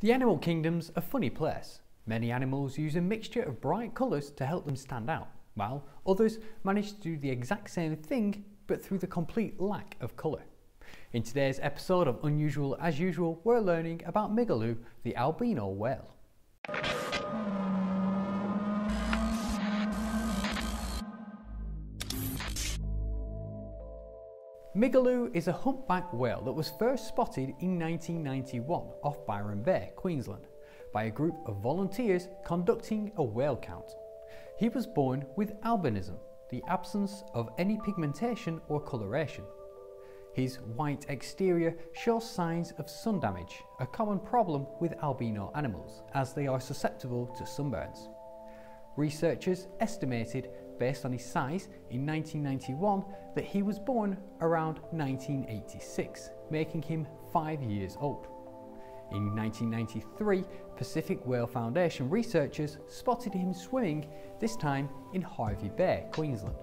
The animal kingdom's a funny place. Many animals use a mixture of bright colours to help them stand out, while others manage to do the exact same thing but through the complete lack of colour. In today's episode of Unusual As Usual, we're learning about Migaloo, the albino whale. Migaloo is a humpback whale that was first spotted in 1991 off Byron Bay, Queensland, by a group of volunteers conducting a whale count. He was born with albinism, the absence of any pigmentation or coloration. His white exterior shows signs of sun damage, a common problem with albino animals, as they are susceptible to sunburns. Researchers estimated based on his size in 1991 that he was born around 1986, making him five years old. In 1993, Pacific Whale Foundation researchers spotted him swimming, this time in Hervey Bay, Queensland.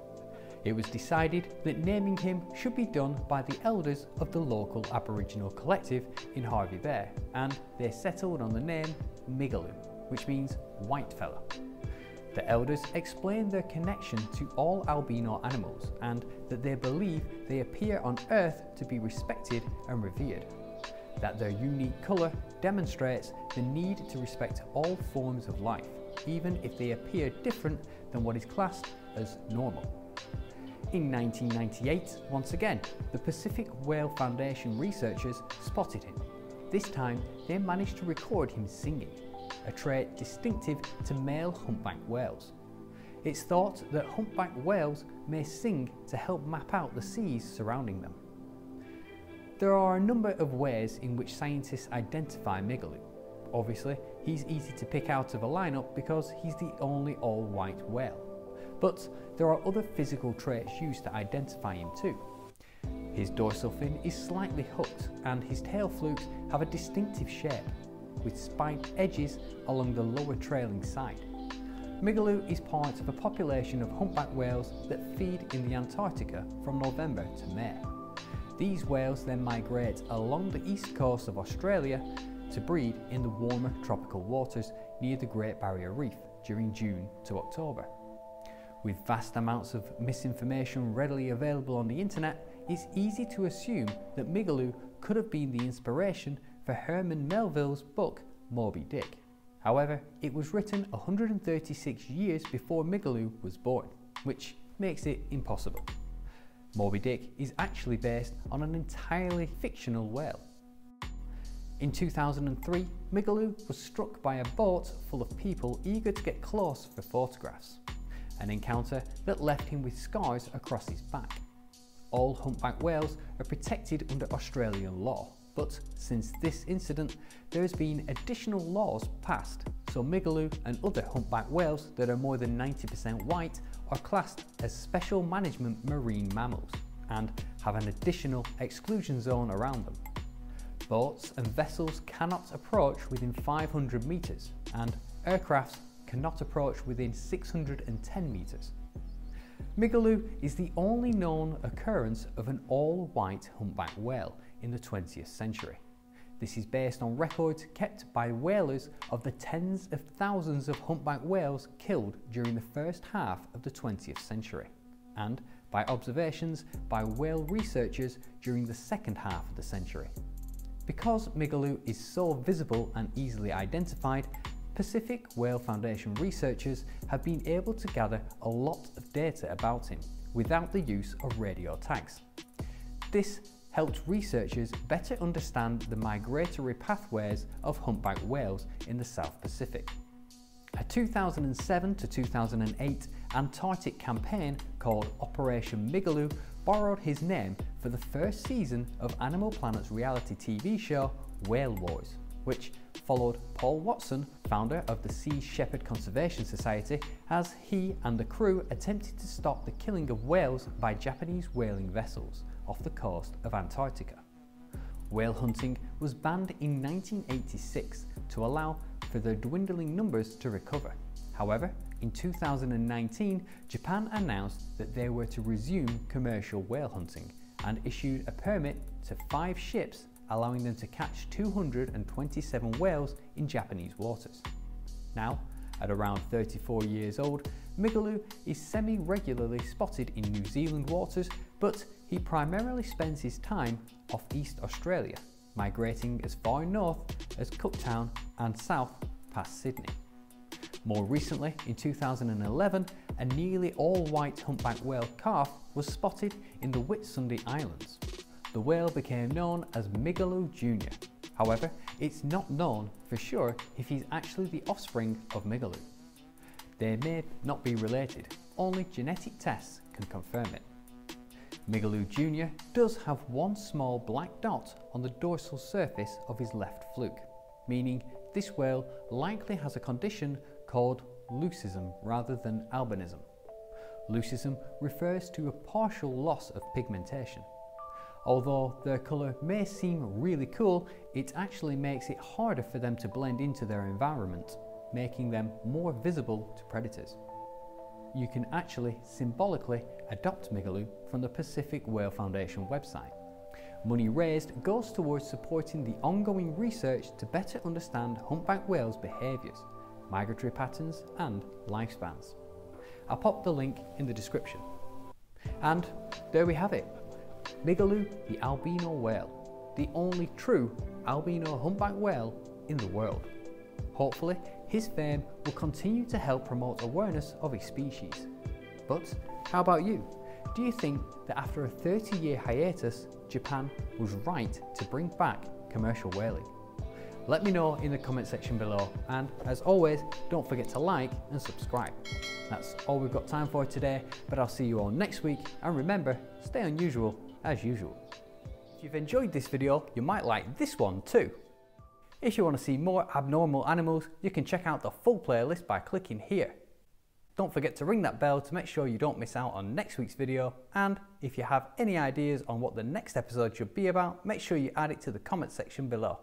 It was decided that naming him should be done by the elders of the local Aboriginal collective in Hervey Bay, and they settled on the name Migaloo, which means white fella. The elders explain their connection to all albino animals and that they believe they appear on Earth to be respected and revered. That their unique colour demonstrates the need to respect all forms of life, even if they appear different than what is classed as normal. In 1998, once again, the Pacific Whale Foundation researchers spotted him. This time, they managed to record him singing a trait distinctive to male humpback whales. It's thought that humpback whales may sing to help map out the seas surrounding them. There are a number of ways in which scientists identify Migaloo. Obviously, he's easy to pick out of a lineup because he's the only all-white whale. But there are other physical traits used to identify him too. His dorsal fin is slightly hooked and his tail flukes have a distinctive shape, with spiked edges along the lower trailing side. Migaloo is part of a population of humpback whales that feed in the Antarctica from November to May. These whales then migrate along the east coast of Australia to breed in the warmer tropical waters near the Great Barrier Reef during June to October. With vast amounts of misinformation readily available on the internet, it's easy to assume that Migaloo could have been the inspiration for Herman Melville's book Moby Dick. However, it was written 136 years before Migaloo was born, which makes it impossible. Moby Dick is actually based on an entirely fictional whale. In 2003, Migaloo was struck by a boat full of people eager to get close for photographs, an encounter that left him with scars across his back. All humpback whales are protected under Australian law, but since this incident, there has been additional laws passed, so Migaloo and other humpback whales that are more than 90% white are classed as special management marine mammals and have an additional exclusion zone around them. Boats and vessels cannot approach within 500 metres and aircrafts cannot approach within 610 metres. Migaloo is the only known occurrence of an all-white humpback whale in the 20th century. This is based on records kept by whalers of the tens of thousands of humpback whales killed during the first half of the 20th century, and by observations by whale researchers during the second half of the century. Because Migaloo is so visible and easily identified, Pacific Whale Foundation researchers have been able to gather a lot of data about him without the use of radio tags. This helped researchers better understand the migratory pathways of humpback whales in the South Pacific. A 2007 to 2008 Antarctic campaign called Operation Migaloo borrowed his name for the first season of Animal Planet's reality TV show Whale Wars, which followed Paul Watson, founder of the Sea Shepherd Conservation Society, as he and the crew attempted to stop the killing of whales by Japanese whaling vessels off the coast of Antarctica. Whale hunting was banned in 1986 to allow for the dwindling numbers to recover. However, in 2019, Japan announced that they were to resume commercial whale hunting and issued a permit to five ships allowing them to catch 227 whales in Japanese waters. Now, at around 34 years old, Migaloo is semi-regularly spotted in New Zealand waters, but he primarily spends his time off East Australia, migrating as far north as Cooktown and south past Sydney. More recently, in 2011, a nearly all-white humpback whale calf was spotted in the Whitsunday Islands. The whale became known as Migaloo Jr. However, it's not known for sure if he's actually the offspring of Migaloo. They may not be related, only genetic tests can confirm it. Migaloo Jr. does have one small black dot on the dorsal surface of his left fluke, meaning this whale likely has a condition called leucism rather than albinism. Leucism refers to a partial loss of pigmentation. Although their colour may seem really cool, it actually makes it harder for them to blend into their environment, making them more visible to predators. You can actually symbolically adopt Migaloo from the Pacific Whale Foundation website. Money raised goes towards supporting the ongoing research to better understand humpback whales' behaviours, migratory patterns and lifespans. I'll pop the link in the description. And there we have it. Migaloo the albino whale, the only true albino humpback whale in the world. Hopefully, his fame will continue to help promote awareness of his species. But how about you? Do you think that after a 30 year hiatus, Japan was right to bring back commercial whaling? Let me know in the comment section below and as always don't forget to like and subscribe. That's all we've got time for today but I'll see you all next week and remember stay unusual as usual. If you've enjoyed this video you might like this one too. If you want to see more abnormal animals you can check out the full playlist by clicking here. Don't forget to ring that bell to make sure you don't miss out on next week's video and if you have any ideas on what the next episode should be about make sure you add it to the comment section below.